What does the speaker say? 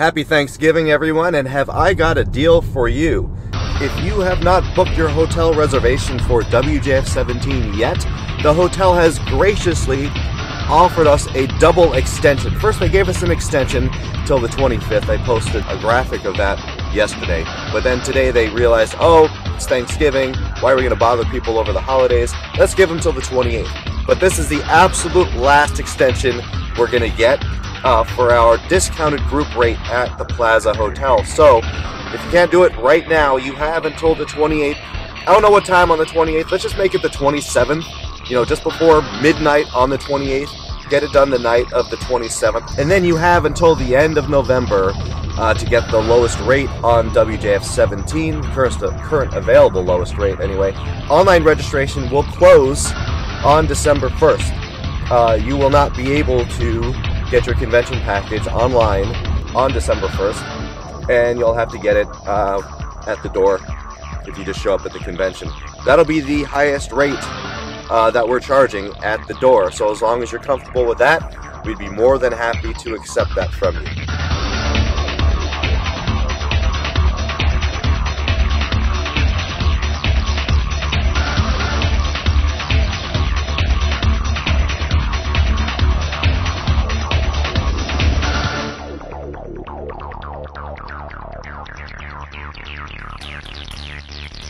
Happy Thanksgiving, everyone, and have I got a deal for you? If you have not booked your hotel reservation for WJF 17 yet, the hotel has graciously offered us a double extension. First, they gave us an extension till the 25th. I posted a graphic of that yesterday. But then today they realized, oh, it's Thanksgiving. Why are we going to bother people over the holidays? Let's give them till the 28th. But this is the absolute last extension we're going to get uh, for our discounted group rate at the Plaza Hotel. So if you can't do it right now, you have until the 28th. I don't know what time on the 28th. Let's just make it the 27th. You know, just before midnight on the 28th. Get it done the night of the 27th. And then you have until the end of November uh, to get the lowest rate on WJF 17, current, current available lowest rate anyway. Online registration will close on December 1st. Uh, you will not be able to get your convention package online on December 1st, and you'll have to get it uh, at the door if you just show up at the convention. That'll be the highest rate uh, that we're charging at the door. So as long as you're comfortable with that, we'd be more than happy to accept that from you. Thank you.